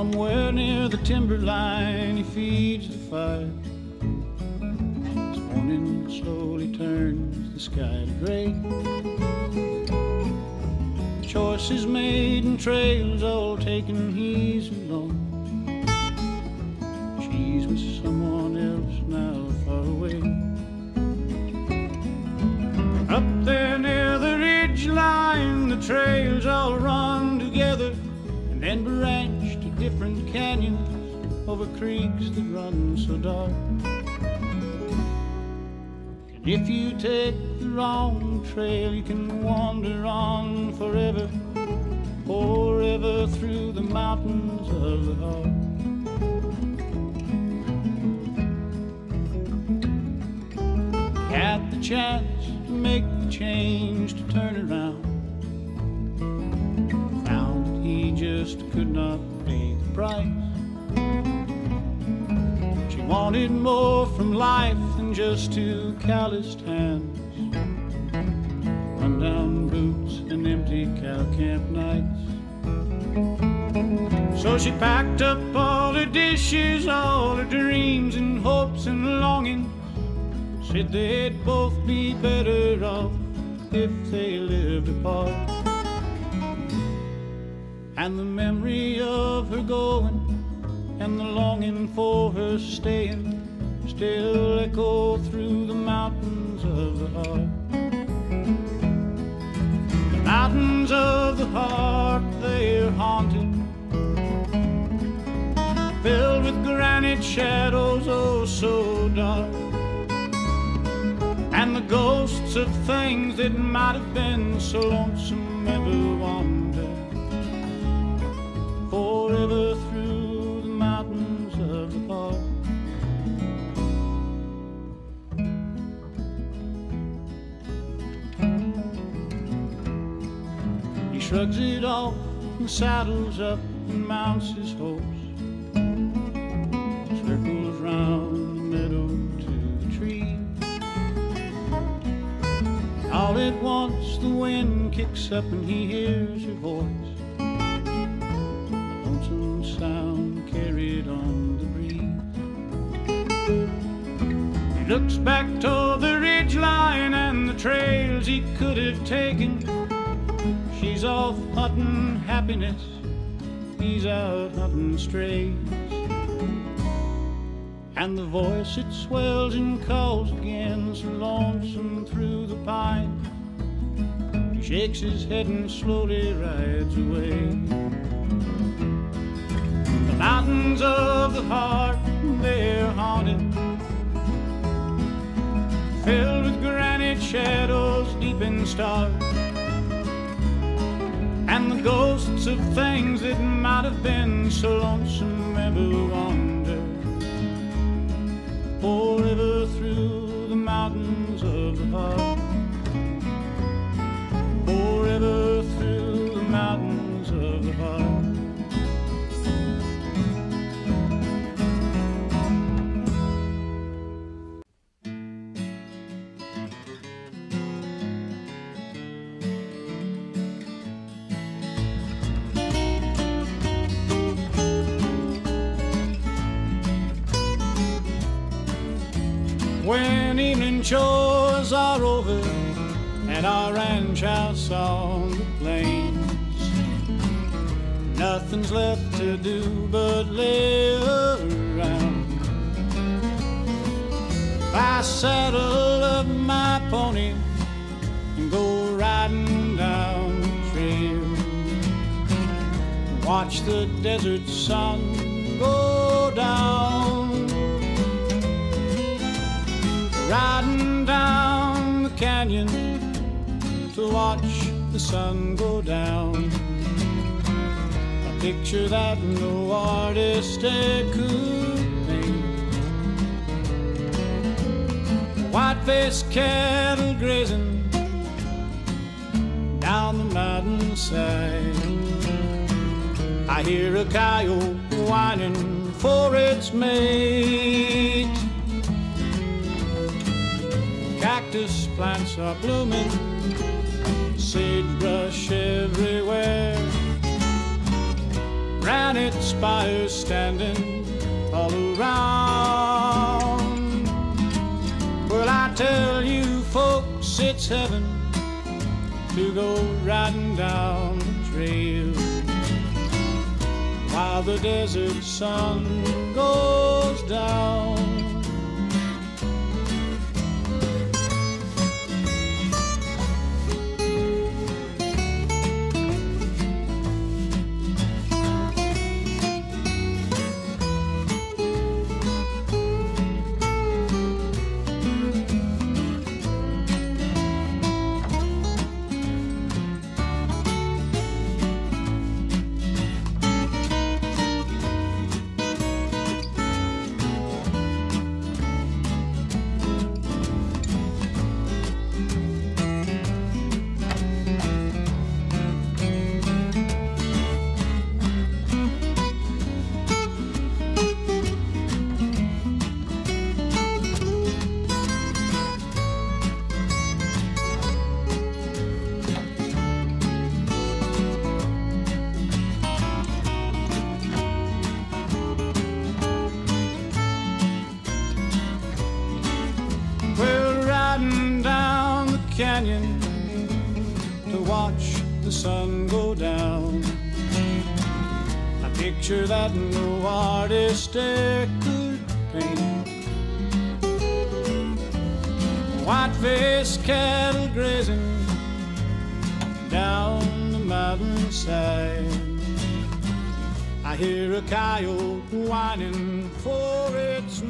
Somewhere near the timberline, he feeds the fire. This morning slowly turns the sky to gray. Choices made and trails all taken, he's alone. She's with someone else now, far away. Up there near the ridge line, the trails all run over creeks that run so dark. And if you take the wrong trail, you can wander on forever, forever through the mountains of the heart. Had the chance to make the change to turn around. Found that he just could not pay the price. Wanted more from life than just two calloused hands. Run down boots and empty cow camp nights. So she packed up all her dishes, all her dreams and hopes and longings. Said they'd both be better off if they lived apart. And the memory of her going and the longing for her staying still echo through the mountains of the heart. The mountains of the heart, they're haunted, filled with granite shadows, oh so dark. And the ghosts of things that might have been so lonesome ever wander forever shrugs it off and saddles up and mounts his horse. Circles round the meadow to the tree. All at once the wind kicks up and he hears her voice. A lonesome sound carried on the breeze. He looks back toward the ridge line and the trails he could have taken. She's off hunting happiness, he's out hunting strays. And the voice it swells and calls again, so lonesome through the pine. He shakes his head and slowly rides away. The mountains of the heart, they're haunted, filled with granite shadows deep and stark. Of things. That might have been so lonesome ever wander forever When evening chores are over and our ranch house on the plains, nothing's left to do but lay around. I saddle up my pony and go riding down the trail. Watch the desert sun go down. Riding down the canyon to watch the sun go down. A picture that no artist could paint. White-faced cattle grazing down the mountainside. I hear a coyote whining for its mate. Cactus plants are blooming, sagebrush everywhere. granite spires standing all around. Well, I tell you, folks, it's heaven to go riding down the trail while the desert sun goes down. Canyon to watch the sun go down. A picture that no artist could paint. White-faced cattle grazing down the mountainside. I hear a coyote whining for its